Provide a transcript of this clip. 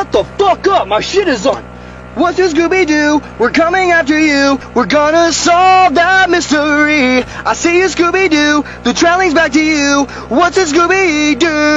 shut the fuck up. My shit is on. What's this Scooby Doo? We're coming after you. We're gonna solve that mystery. I see you, Scooby Doo. The trailing's back to you. What's a Scooby Doo?